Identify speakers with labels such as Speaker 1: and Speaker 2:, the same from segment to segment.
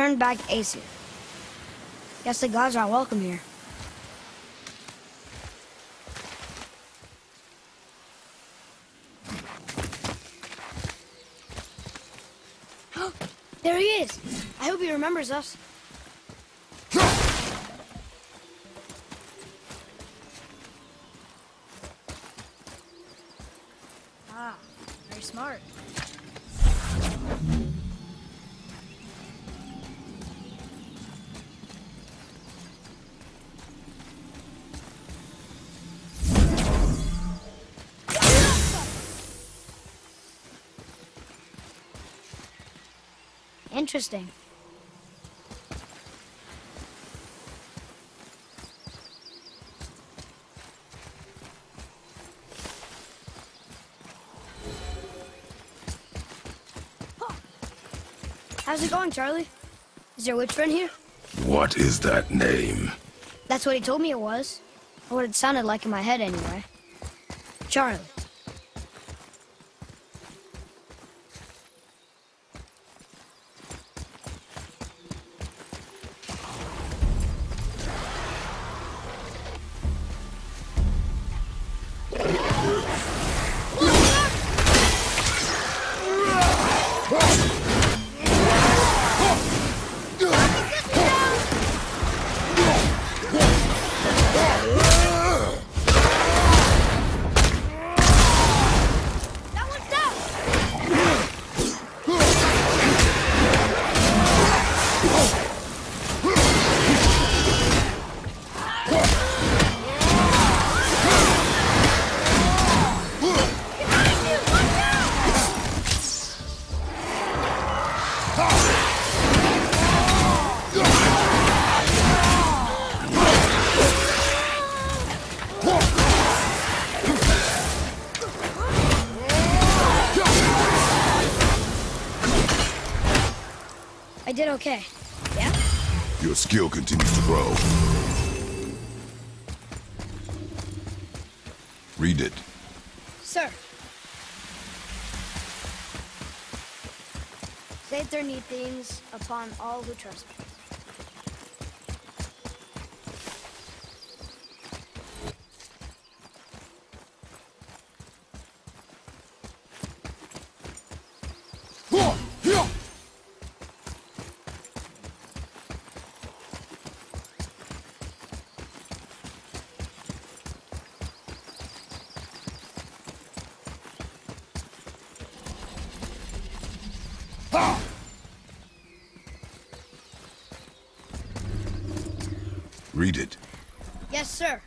Speaker 1: returned back Aesir. Guess the gods aren't welcome here. there he is! I hope he remembers us. Interesting. How's it going, Charlie? Is your witch friend here?
Speaker 2: What is that name?
Speaker 1: That's what he told me it was. Or what it sounded like in my head, anyway. Charlie. I did okay. Yeah?
Speaker 2: Your skill continues to grow. Read it.
Speaker 1: Sir. Say their neat things upon all who trust me.
Speaker 2: Read it.
Speaker 1: Yes, sir.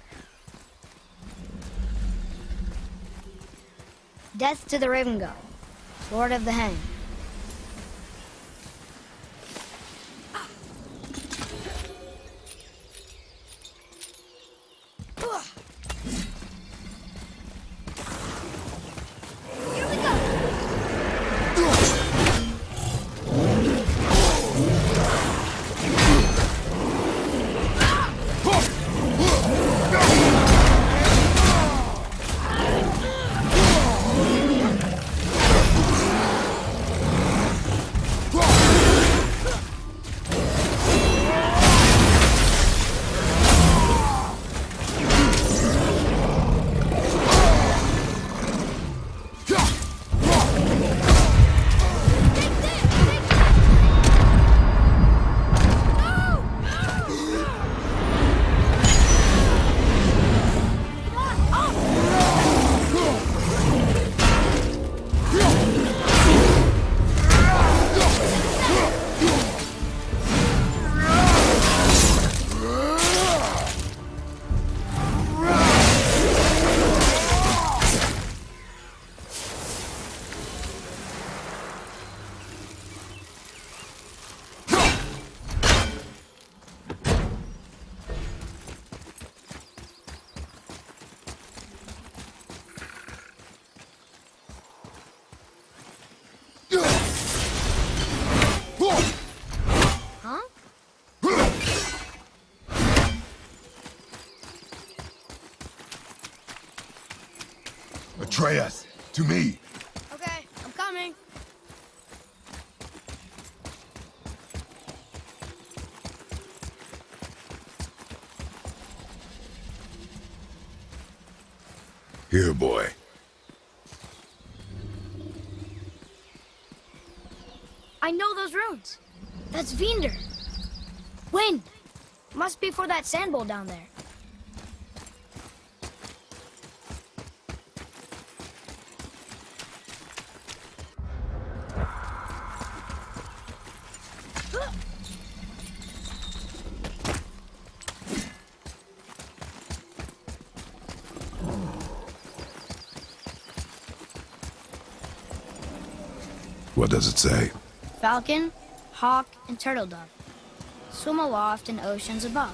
Speaker 1: Death to the Raven God, Lord of the Hang.
Speaker 2: To me.
Speaker 1: Okay, I'm coming.
Speaker 2: Here, boy.
Speaker 1: I know those runes. That's Vinder. Wind. Must be for that sand bowl down there.
Speaker 2: What does it say?
Speaker 1: Falcon, hawk, and turtle dove. Swim aloft in oceans above.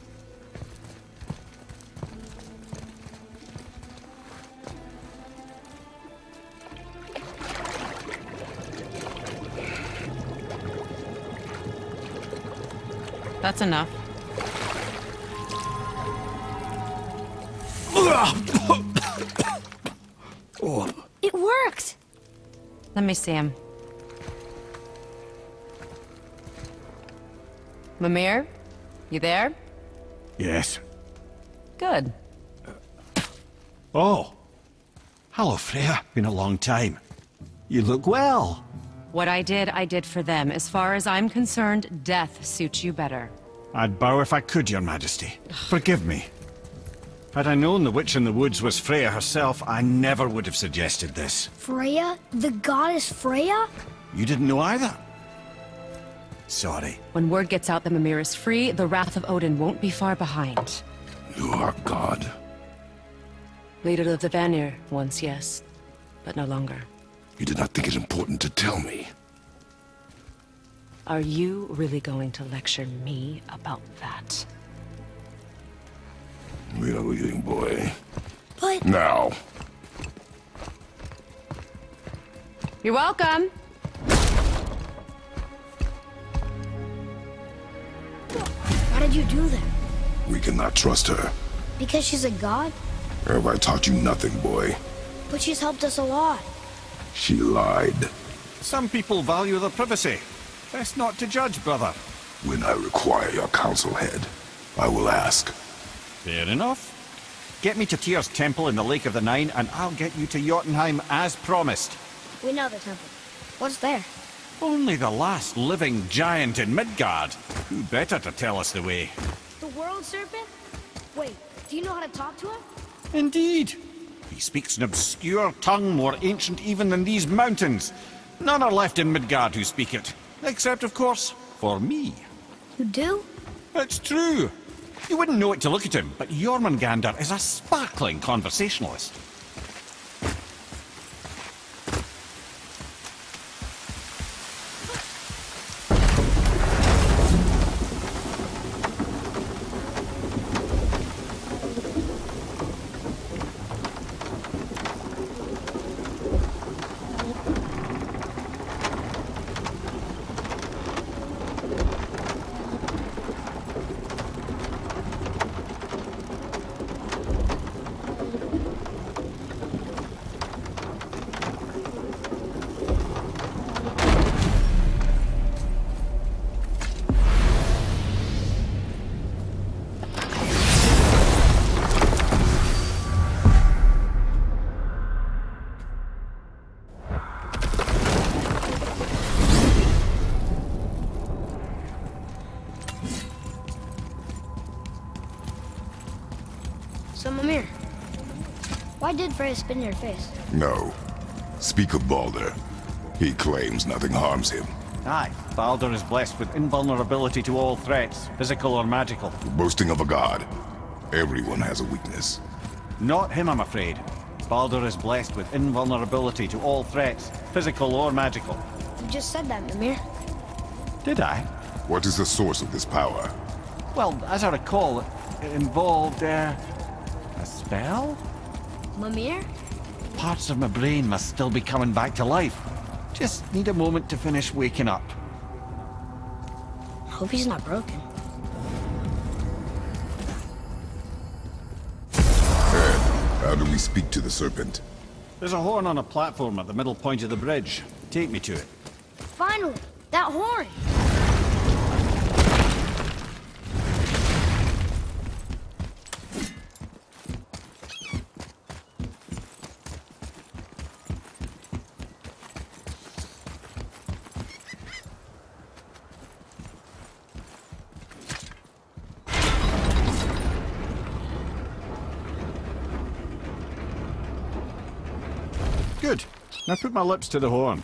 Speaker 3: That's enough.
Speaker 1: It worked!
Speaker 3: Let me see him. Mimir? You there?
Speaker 4: Yes.
Speaker 3: Good.
Speaker 4: Oh. Hello, Freya. Been a long time. You look well.
Speaker 3: What I did, I did for them. As far as I'm concerned, death suits you better.
Speaker 4: I'd bow if I could, Your Majesty. Forgive me. Had I known the Witch in the Woods was Freya herself, I never would have suggested this.
Speaker 1: Freya? The goddess Freya?
Speaker 4: You didn't know either? Sorry.
Speaker 3: When word gets out that Mimir is free, the wrath of Odin won't be far behind.
Speaker 2: You are God.
Speaker 3: Leader of the Vanir, once yes, but no longer.
Speaker 2: You did not think it important to tell me.
Speaker 3: Are you really going to lecture me about that?
Speaker 2: We are leaving, boy.
Speaker 1: But
Speaker 2: Now.
Speaker 3: You're welcome!
Speaker 1: why did you do that?
Speaker 2: We cannot trust her.
Speaker 1: Because she's a god?
Speaker 2: Have I taught you nothing, boy?
Speaker 1: But she's helped us a lot.
Speaker 2: She lied.
Speaker 4: Some people value their privacy. Best not to judge, brother.
Speaker 2: When I require your counsel head, I will ask.
Speaker 4: Fair enough. Get me to Tyr's temple in the Lake of the Nine, and I'll get you to Jotunheim as promised.
Speaker 1: We know the temple. What's there?
Speaker 4: Only the last living giant in Midgard. Who better to tell us the way?
Speaker 1: The world serpent? Wait, do you know how to talk to him?
Speaker 4: Indeed. He speaks an obscure tongue more ancient even than these mountains. None are left in Midgard who speak it. Except, of course, for me.
Speaker 1: You do?
Speaker 4: It's true. You wouldn't know it to look at him, but Jormungandr is a sparkling conversationalist.
Speaker 1: Did Freya spit in your face?
Speaker 2: No. Speak of Baldur. He claims nothing harms him.
Speaker 4: Aye, Baldur is blessed with invulnerability to all threats, physical or magical.
Speaker 2: Boasting of a god. Everyone has a weakness.
Speaker 4: Not him, I'm afraid. Baldur is blessed with invulnerability to all threats, physical or magical.
Speaker 1: You just said that, Mimir.
Speaker 4: Did I?
Speaker 2: What is the source of this power?
Speaker 4: Well, as I recall, it involved, uh, a spell?
Speaker 1: Mimir?
Speaker 4: Parts of my brain must still be coming back to life. Just need a moment to finish waking up.
Speaker 1: Hope he's not broken.
Speaker 2: Ed, how do we speak to the serpent?
Speaker 4: There's a horn on a platform at the middle point of the bridge. Take me to it.
Speaker 1: Finally! That horn!
Speaker 4: Good. Now put my lips to the horn.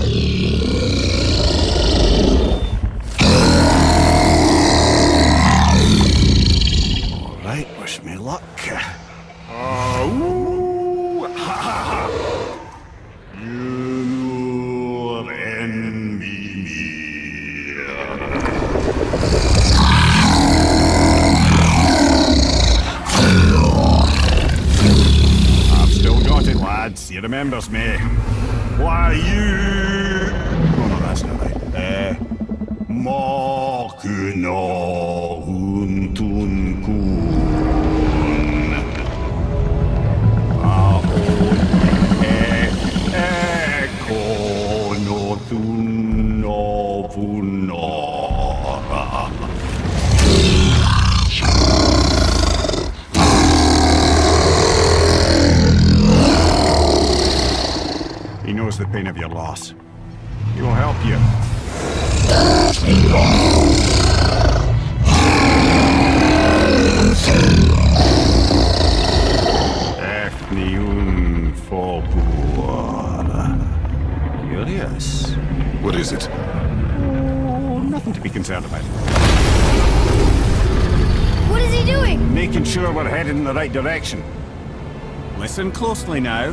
Speaker 4: All right, wish me luck. Ha, ha, ha. Enemy. I've still got it, lads. He remembers me. Why you? Oh no, that's not right. Uh, Makuna huntun He knows the pain of your loss. He will help you. Curious.
Speaker 2: What is it?
Speaker 4: Oh, nothing to be concerned about.
Speaker 5: What is he doing?
Speaker 4: Making sure we're heading in the right direction. Listen closely now.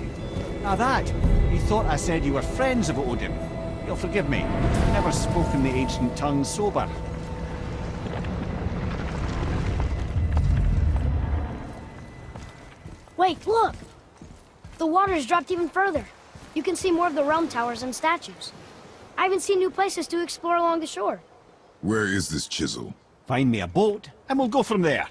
Speaker 4: Now that, you thought I said you were friends of Odin. You'll forgive me. I've never spoken the ancient tongue sober.
Speaker 1: Wait, look! The water's dropped even further. You can see more of the realm towers and statues. I even see new places to explore along the shore.
Speaker 2: Where is this chisel?
Speaker 4: Find me a boat, and we'll go from there.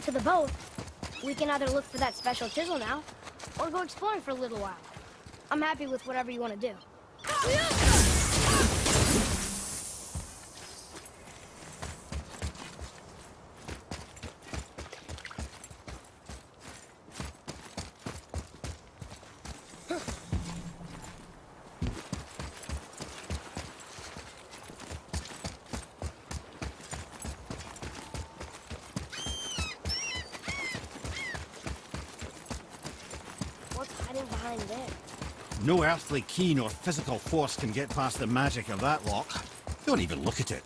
Speaker 1: Get to the boat, we can either look for that special chisel now, or go exploring for a little while. I'm happy with whatever you want to do. What's hiding behind there?
Speaker 6: No earthly key nor physical force can get past the magic of that lock. Don't even look at it.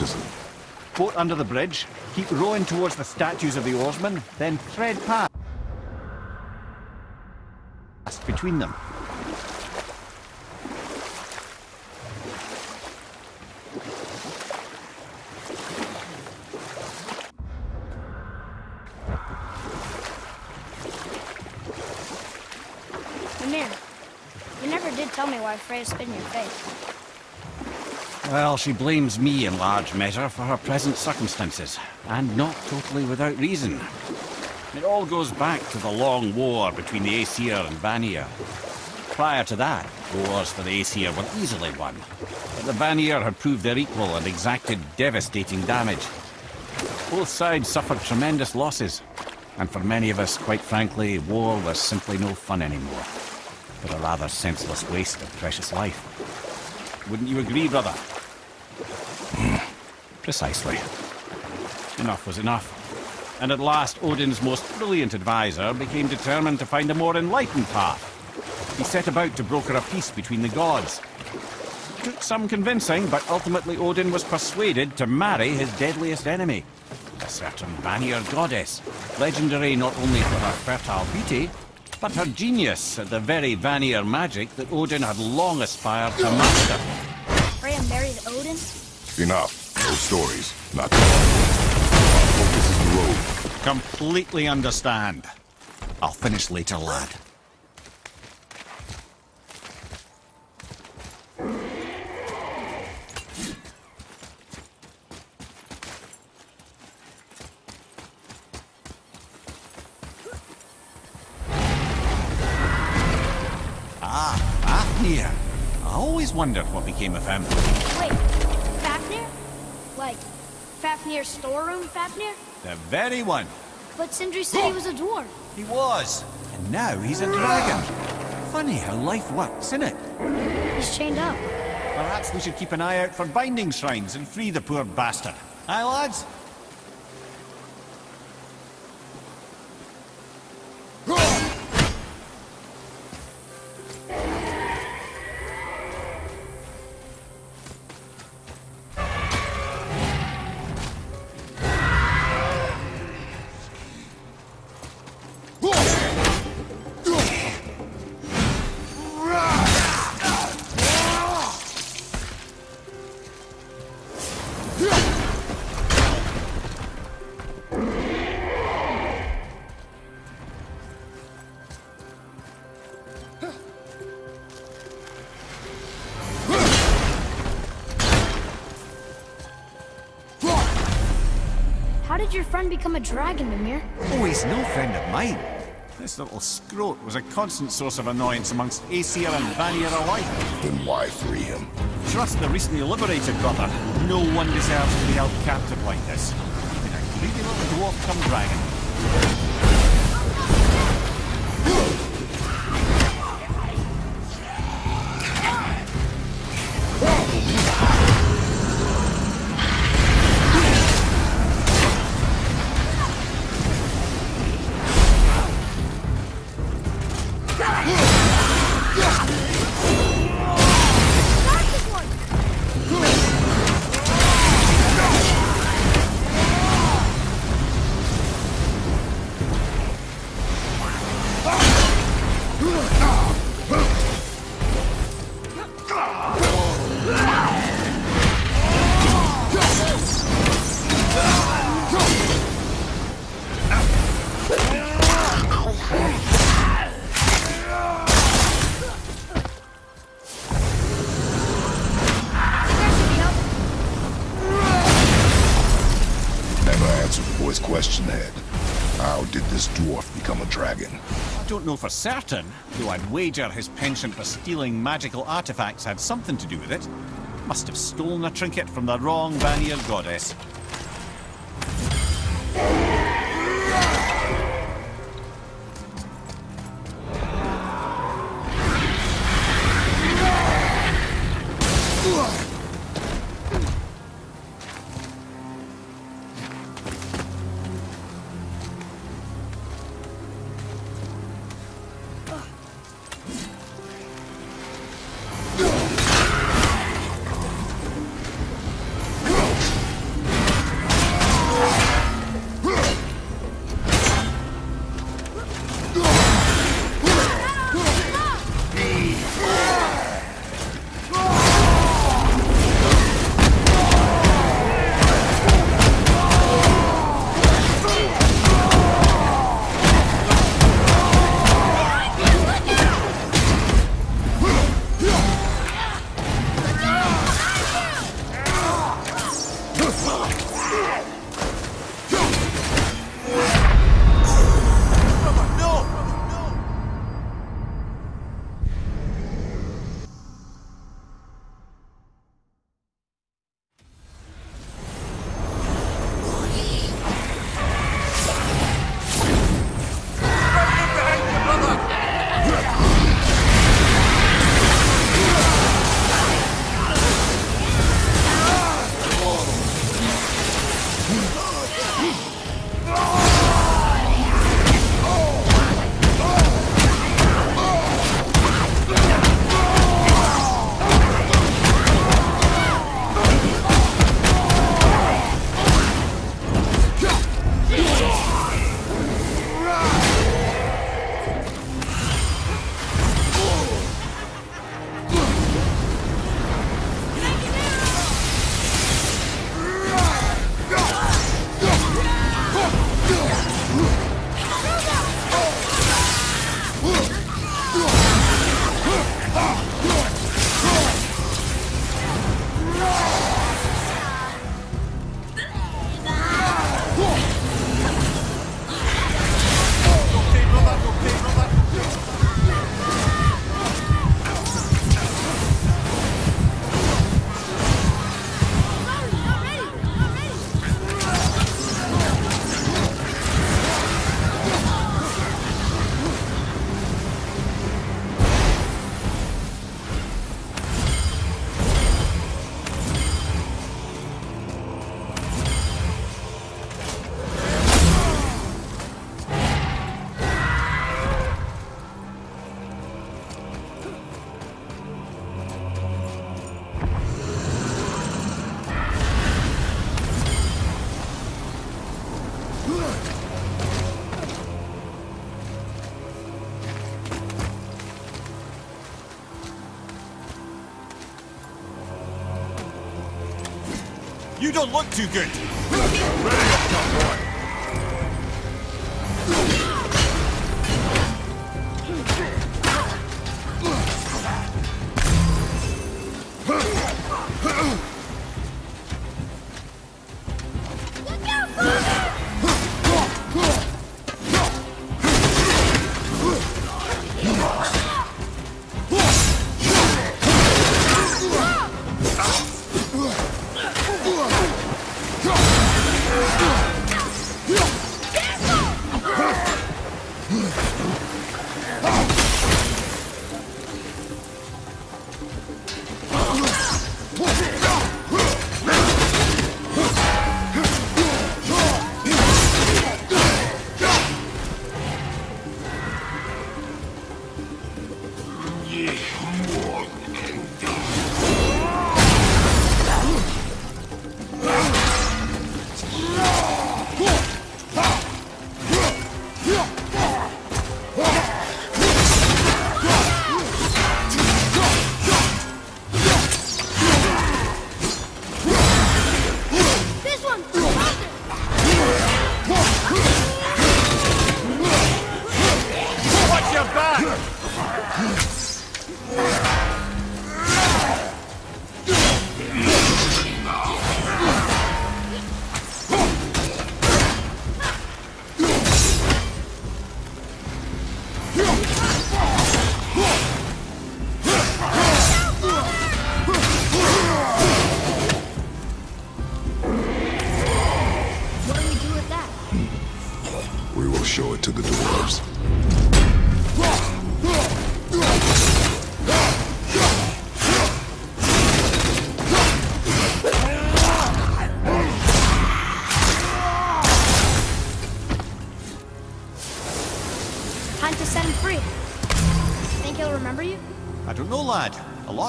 Speaker 2: Way to the chisel?
Speaker 4: Boat under the bridge, keep rowing towards the statues of the oarsmen, then thread past between them.
Speaker 1: Mimir, you never did tell me why Freya spit in your face.
Speaker 4: Well, she blames me in large measure for her present circumstances, and not totally without reason. It all goes back to the long war between the Aesir and Vanir. Prior to that, wars for the Aesir were easily won, but the Vanir had proved their equal and exacted devastating damage. Both sides suffered tremendous losses, and for many of us, quite frankly, war was simply no fun anymore, but a rather senseless waste of precious life. Wouldn't you agree, brother? Precisely. Enough was enough. And at last, Odin's most brilliant advisor became determined to find a more enlightened path. He set about to broker a peace between the gods. Took some convincing, but ultimately Odin was persuaded to marry his deadliest enemy, a certain Vanir goddess, legendary not only for her fertile beauty, but her genius at the very Vanir magic that Odin had long aspired to master.
Speaker 1: Captain?
Speaker 2: Enough. No stories. Not focus is the road.
Speaker 6: Completely understand. I'll finish later, lad.
Speaker 4: Ah, Fafnir. I always wondered what became of him.
Speaker 1: Wait, like, Fafnir's storeroom Fafnir?
Speaker 4: The very one.
Speaker 1: But Sindri said he oh. was a dwarf.
Speaker 4: He was. And now he's a dragon. Funny how life works, isn't it?
Speaker 1: He's chained up.
Speaker 4: Perhaps we should keep an eye out for binding shrines and free the poor bastard. Aye, lads?
Speaker 1: Did your friend become a dragon, Mimir?
Speaker 4: Oh, he's no friend of mine. This little scrote was a constant source of annoyance amongst Aesir and Vanir alike.
Speaker 2: Then why free him?
Speaker 4: Trust the recently liberated brother. No one deserves to be held captive like this. Even a greedy little dwarf come dragon. Know for certain, though I'd wager his penchant for stealing magical artifacts had something to do with it. Must have stolen a trinket from the wrong Vanir goddess. You don't look too good.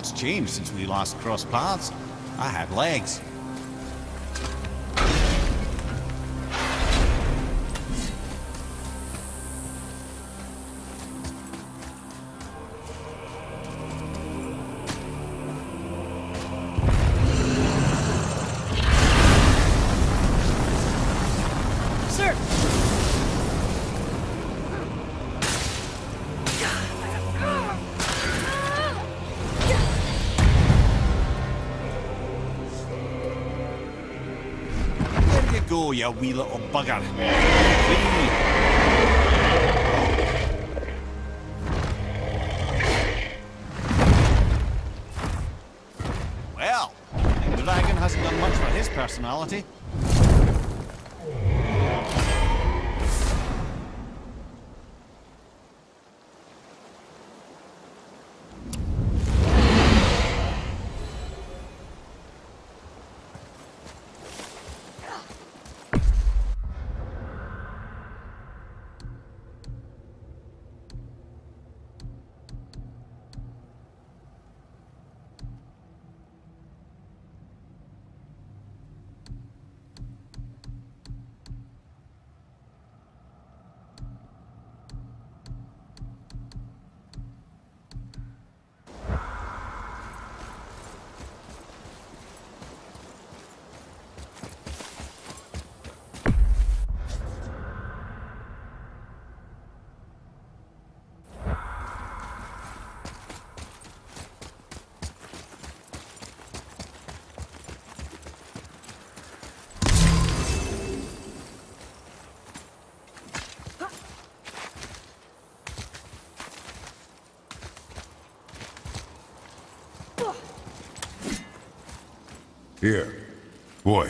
Speaker 4: Lot's changed since we last crossed paths. I had legs. Where you wee little bugger? Well, the dragon hasn't done much for his personality.
Speaker 2: Here. Boy,